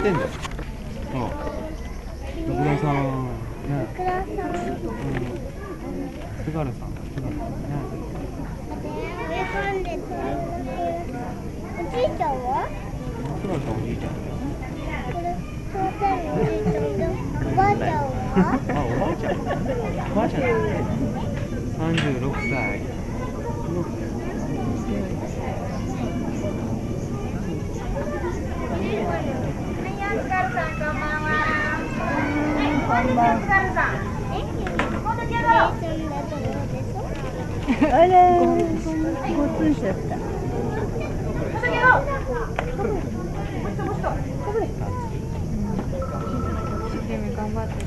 ってんだよ。そう徳田さんね。倉さん。うん津軽さん。津軽さんね。おじいちゃん。は？津軽さんおじいちゃん。おばあちゃん。は？あおばあちゃん。おばあちゃん。三十六歳あれ、交通車だ。一生懸命頑張ってる。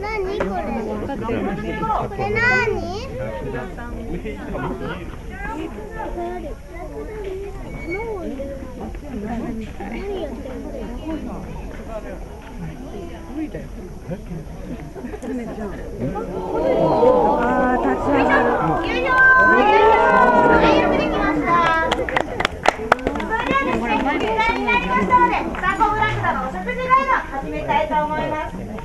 何これ？これ何？何やってん。の？ああ、立ち上がる。よいしょはい、よくできました。それではですね、時間になりましたので、サンコブラクダのお食事ガイド始めたいと思います。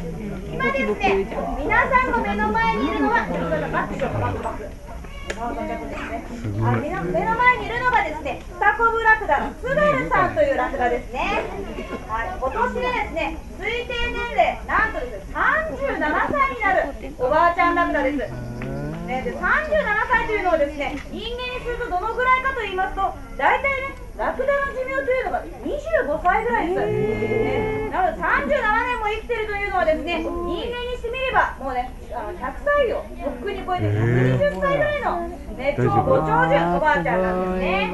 今ですね、皆さんの目の前にいるのは、ちょっとバックしようか、バックバック。あ目の目の前にいるのがですね、スタコブラクダの津軽さんというラクダですね。はい、今年でですね、推定年齢、なんとですね、37歳になるおばあちゃんラクダです。ね、で37歳というのはですね人間にするとどのぐらいかと言いますと大体ねラクダの寿命というのが25歳ぐらいです、ね、なので37年も生きてるですね人間にしてみればもうねあの100歳をとっくに超えて120歳ぐらいの、ね、超ご長寿おばあちゃんなんですね。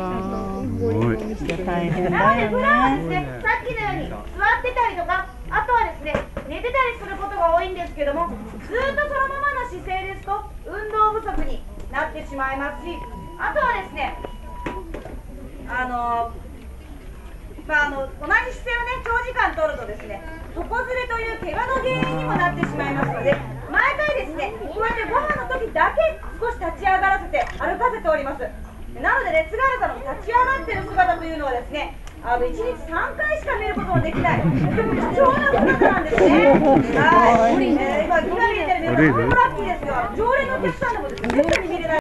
なので普段はですね。ね、さっきのように座ってたりとか、あとはですね、寝てたりすることが多いんですけども、ずっとそのままの姿勢ですと運動不足になってしまいますし、あとはですね、あのまあ、あの同じ姿勢をね長時間取るとですね床ずれという怪我の原因にもなってしまいますので毎回ですねこうやってご飯の時だけ少し立ち上がらせて歩かせております。なのでね津軽さんの立ち上がってる姿というのはですねあの1日3回しか見ることのできないとても貴重な姿なんですね。はい、えー今今見えてる皆さんとてもラッキーですよ常連のお客さんでもですね絶対に見れない